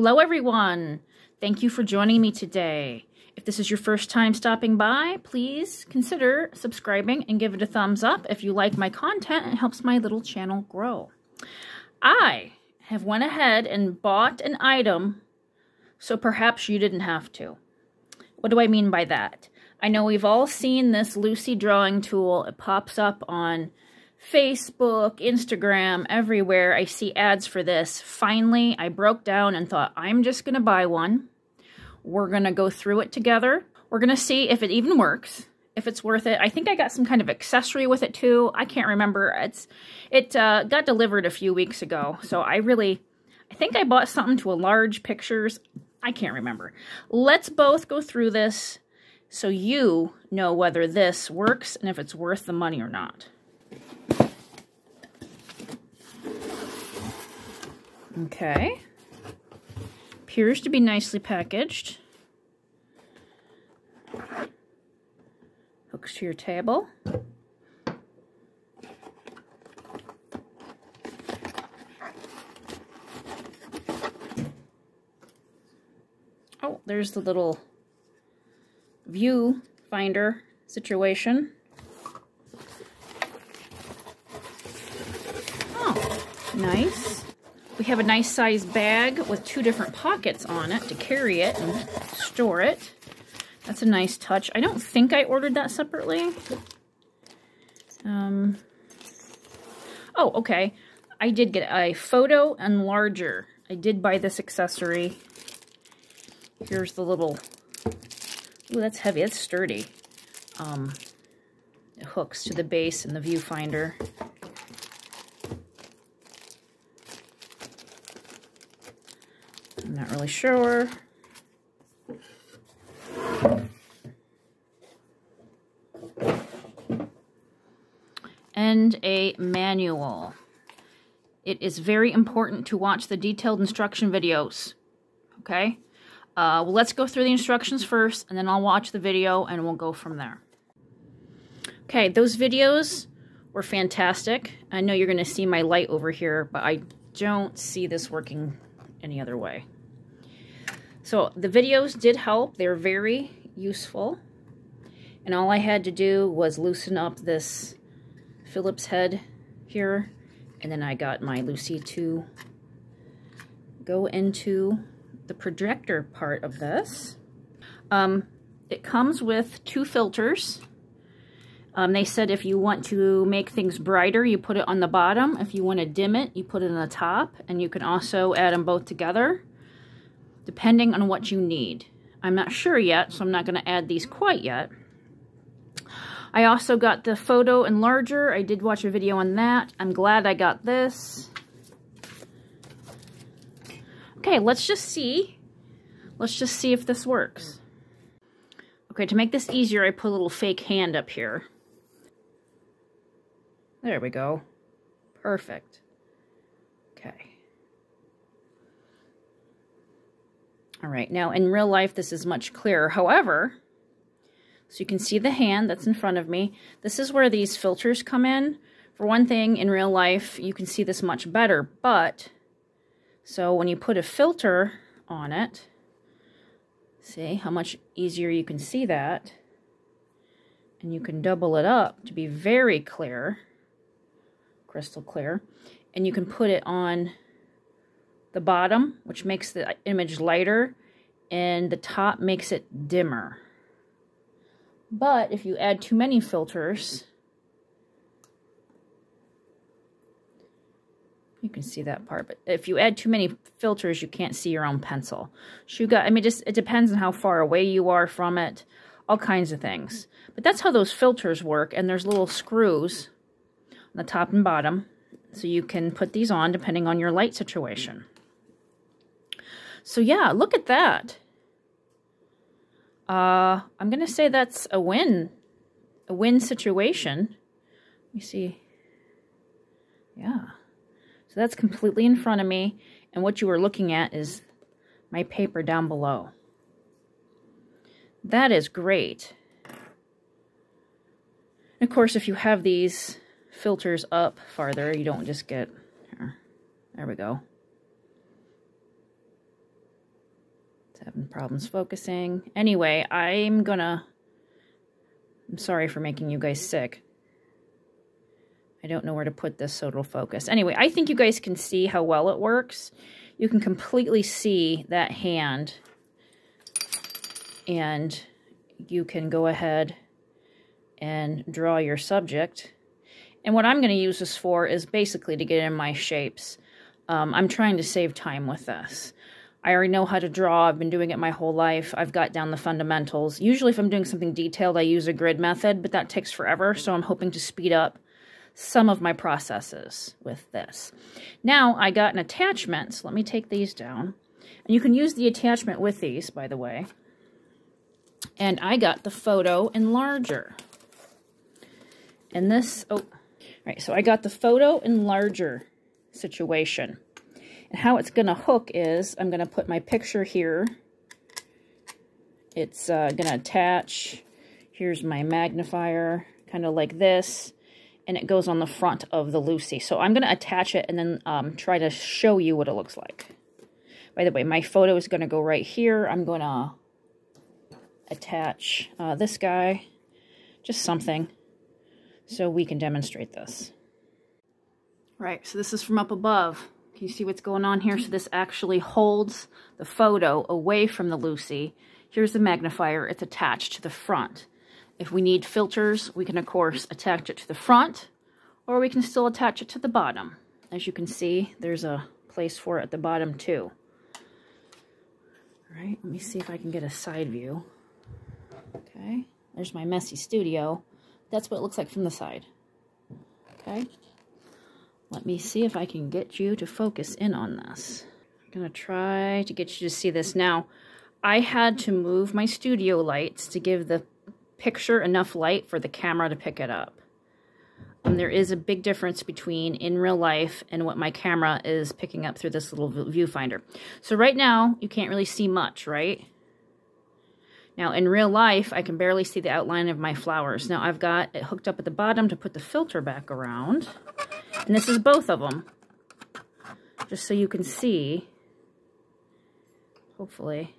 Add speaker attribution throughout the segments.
Speaker 1: Hello, everyone. Thank you for joining me today. If this is your first time stopping by, please consider subscribing and give it a thumbs up if you like my content. It helps my little channel grow. I have went ahead and bought an item, so perhaps you didn't have to. What do I mean by that? I know we've all seen this Lucy drawing tool. It pops up on Facebook, Instagram, everywhere. I see ads for this. Finally, I broke down and thought, I'm just going to buy one. We're going to go through it together. We're going to see if it even works, if it's worth it. I think I got some kind of accessory with it too. I can't remember. It's It uh, got delivered a few weeks ago, so I really, I think I bought something to enlarge pictures. I can't remember. Let's both go through this so you know whether this works and if it's worth the money or not. Okay. Appears to be nicely packaged. Hooks to your table. Oh, there's the little view finder situation. Oh, nice. We have a nice size bag with two different pockets on it to carry it and store it. That's a nice touch. I don't think I ordered that separately. Um, oh, okay. I did get a photo enlarger. I did buy this accessory. Here's the little... Ooh, that's heavy. That's sturdy. Um, hooks to the base and the viewfinder. I'm not really sure. And a manual. It is very important to watch the detailed instruction videos. Okay? Uh, well, let's go through the instructions first, and then I'll watch the video, and we'll go from there. Okay, those videos were fantastic. I know you're going to see my light over here, but I don't see this working any other way. So the videos did help. They're very useful. And all I had to do was loosen up this Phillips head here. And then I got my Lucy to go into the projector part of this. Um, it comes with two filters. Um, they said if you want to make things brighter, you put it on the bottom. If you want to dim it, you put it on the top. And you can also add them both together depending on what you need. I'm not sure yet, so I'm not going to add these quite yet. I also got the photo enlarger. I did watch a video on that. I'm glad I got this. Okay, let's just see. Let's just see if this works. Okay, to make this easier, I put a little fake hand up here. There we go. Perfect. Okay. All right, now in real life, this is much clearer. However, so you can see the hand that's in front of me. This is where these filters come in. For one thing, in real life, you can see this much better, but so when you put a filter on it, see how much easier you can see that. And you can double it up to be very clear, crystal clear. And you can put it on the bottom, which makes the image lighter, and the top makes it dimmer. But if you add too many filters, you can see that part, but if you add too many filters, you can't see your own pencil. So you got, I mean, just it depends on how far away you are from it, all kinds of things. But that's how those filters work, and there's little screws on the top and bottom, so you can put these on depending on your light situation. So yeah, look at that. Uh, I'm going to say that's a win. A win situation. Let me see. Yeah. So that's completely in front of me. And what you are looking at is my paper down below. That is great. And of course, if you have these filters up farther, you don't just get... Here, there we go. Having problems focusing. Anyway, I'm gonna... I'm sorry for making you guys sick. I don't know where to put this so it'll focus. Anyway, I think you guys can see how well it works. You can completely see that hand. And you can go ahead and draw your subject. And what I'm going to use this for is basically to get in my shapes. Um, I'm trying to save time with this. I already know how to draw. I've been doing it my whole life. I've got down the fundamentals. Usually if I'm doing something detailed, I use a grid method, but that takes forever, so I'm hoping to speed up some of my processes with this. Now I got an attachment, so let me take these down. And you can use the attachment with these, by the way. And I got the photo enlarger. And this, oh, right, so I got the photo enlarger situation. And how it's going to hook is I'm going to put my picture here. It's uh, going to attach. Here's my magnifier, kind of like this. And it goes on the front of the Lucy. So I'm going to attach it and then um, try to show you what it looks like. By the way, my photo is going to go right here. I'm going to attach uh, this guy, just something, so we can demonstrate this. Right, so this is from up above. Can you see what's going on here? So this actually holds the photo away from the Lucy. Here's the magnifier. It's attached to the front. If we need filters, we can, of course, attach it to the front, or we can still attach it to the bottom. As you can see, there's a place for it at the bottom, too. All right, let me see if I can get a side view. Okay, there's my messy studio. That's what it looks like from the side. Okay. Let me see if I can get you to focus in on this. I'm going to try to get you to see this. Now, I had to move my studio lights to give the picture enough light for the camera to pick it up. And there is a big difference between in real life and what my camera is picking up through this little viewfinder. So right now, you can't really see much, right? Now, in real life, I can barely see the outline of my flowers. Now, I've got it hooked up at the bottom to put the filter back around. And this is both of them. Just so you can see, hopefully.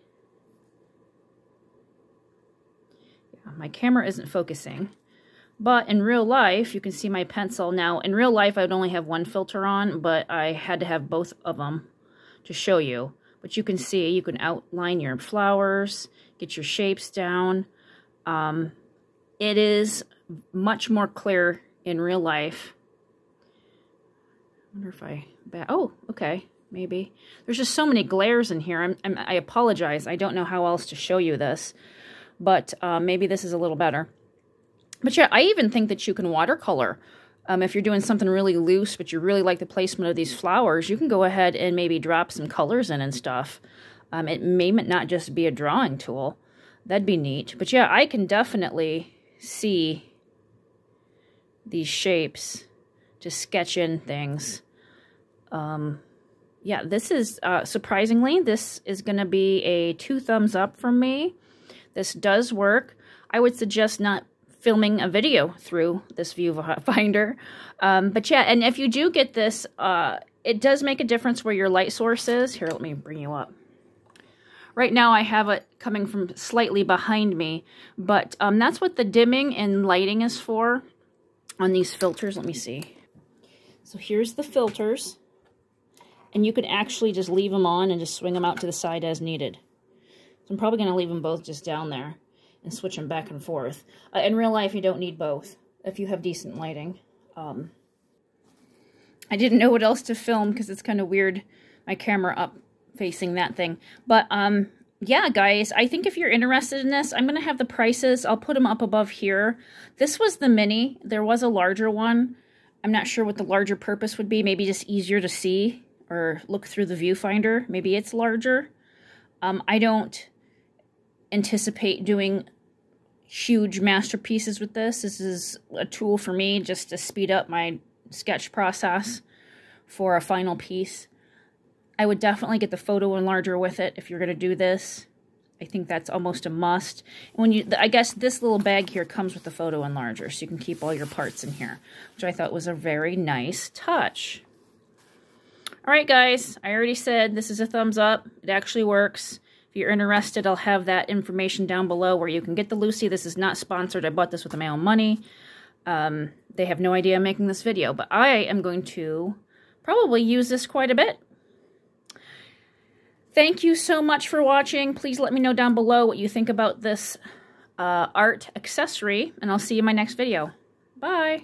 Speaker 1: Yeah, my camera isn't focusing. But in real life, you can see my pencil. Now, in real life, I would only have one filter on, but I had to have both of them to show you. But you can see, you can outline your flowers, get your shapes down. Um, it is much more clear in real life wonder if I... Oh, okay. Maybe. There's just so many glares in here. I'm, I'm, i apologize. I don't know how else to show you this. But uh, maybe this is a little better. But yeah, I even think that you can watercolor. Um, if you're doing something really loose, but you really like the placement of these flowers, you can go ahead and maybe drop some colors in and stuff. Um, it may not just be a drawing tool. That'd be neat. But yeah, I can definitely see these shapes to sketch in things. Um, yeah, this is, uh, surprisingly, this is going to be a two thumbs up from me. This does work. I would suggest not filming a video through this viewfinder. Um, but yeah, and if you do get this, uh, it does make a difference where your light source is. Here, let me bring you up. Right now I have it coming from slightly behind me, but um, that's what the dimming and lighting is for on these filters. Let me see. So here's the filters. And you can actually just leave them on and just swing them out to the side as needed. So I'm probably going to leave them both just down there and switch them back and forth. Uh, in real life, you don't need both if you have decent lighting. Um, I didn't know what else to film because it's kind of weird, my camera up facing that thing. But um, yeah, guys, I think if you're interested in this, I'm going to have the prices. I'll put them up above here. This was the mini. There was a larger one. I'm not sure what the larger purpose would be. Maybe just easier to see or look through the viewfinder. Maybe it's larger. Um, I don't anticipate doing huge masterpieces with this. This is a tool for me just to speed up my sketch process for a final piece. I would definitely get the photo enlarger with it if you're going to do this. I think that's almost a must. When you, I guess this little bag here comes with the photo enlarger, so you can keep all your parts in here, which I thought was a very nice touch. All right, guys, I already said this is a thumbs up. It actually works. If you're interested, I'll have that information down below where you can get the Lucy. This is not sponsored. I bought this with my own money. Um, they have no idea I'm making this video, but I am going to probably use this quite a bit. Thank you so much for watching. Please let me know down below what you think about this uh, art accessory, and I'll see you in my next video. Bye!